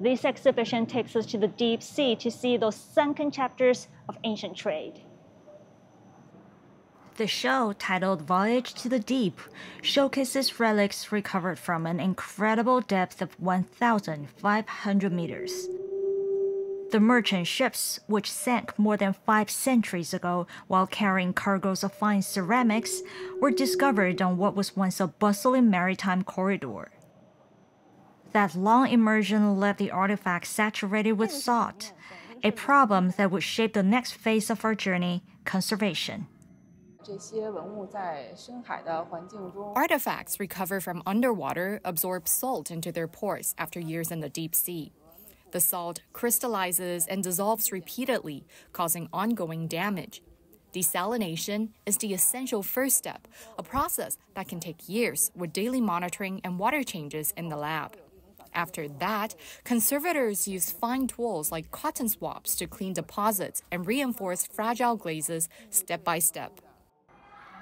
This exhibition takes us to the deep sea to see those sunken chapters of ancient trade. The show, titled Voyage to the Deep, showcases relics recovered from an incredible depth of 1,500 meters. The merchant ships, which sank more than five centuries ago while carrying cargoes of fine ceramics, were discovered on what was once a bustling maritime corridor. That long immersion left the artifacts saturated with salt, a problem that would shape the next phase of our journey conservation. Artifacts recovered from underwater absorb salt into their pores after years in the deep sea. The salt crystallizes and dissolves repeatedly, causing ongoing damage. Desalination is the essential first step, a process that can take years with daily monitoring and water changes in the lab. After that, conservators use fine tools like cotton swabs to clean deposits and reinforce fragile glazes step by step.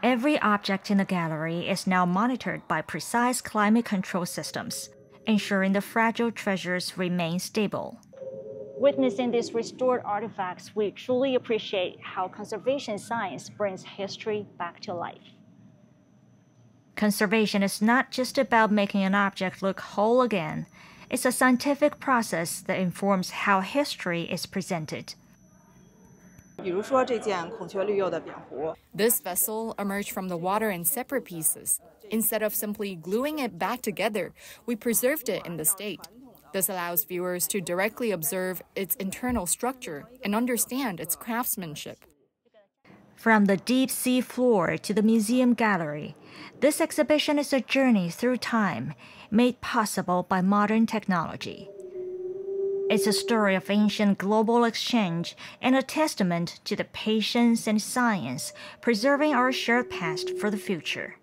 Every object in the gallery is now monitored by precise climate control systems, ensuring the fragile treasures remain stable. Witnessing these restored artifacts, we truly appreciate how conservation science brings history back to life. Conservation is not just about making an object look whole again, it's a scientific process that informs how history is presented. This vessel emerged from the water in separate pieces. Instead of simply gluing it back together, we preserved it in the state. This allows viewers to directly observe its internal structure and understand its craftsmanship. From the deep sea floor to the museum gallery, this exhibition is a journey through time made possible by modern technology. It's a story of ancient global exchange and a testament to the patience and science preserving our shared past for the future.